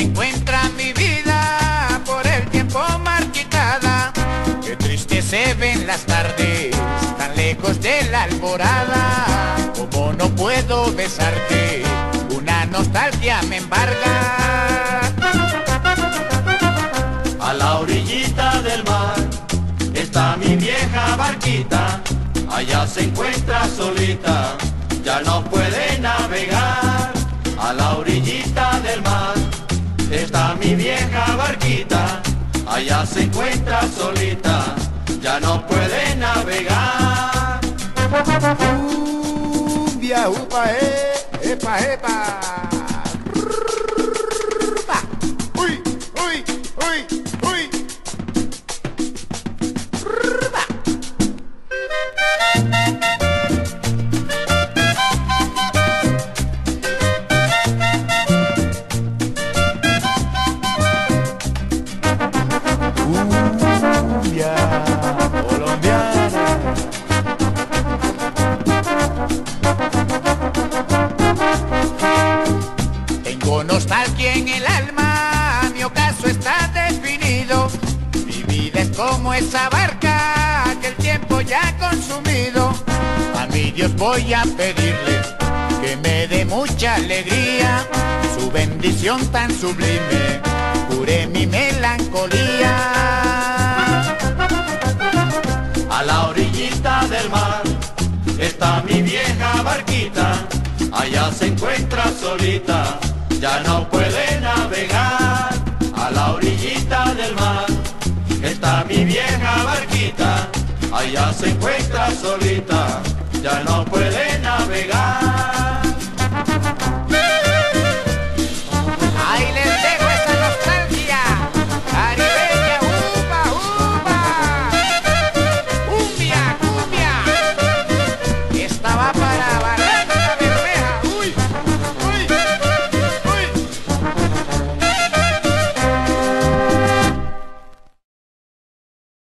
encuentra mi vida, por el tiempo marquitada. Qué triste se ven las tardes, tan lejos de la alborada. Como no puedo besarte, una nostalgia me embarga. A la orillita del mar está mi vieja barquita, allá se encuentra solita, ya no puede navegar. Está mi vieja barquita, allá se encuentra solita, ya no puede navegar. Cumbia, upa, eh, epa, epa. Ocaso está definido. Mi vida es como esa barca que el tiempo ya ha consumido. A mi Dios voy a pedirle que me dé mucha alegría, su bendición tan sublime, cure mi melancolía. A la orillita del mar está mi vieja barquita, allá se encuentra solita, ya no puede navegar. Está mi vieja barquita, allá se encuentra solita, ya no puede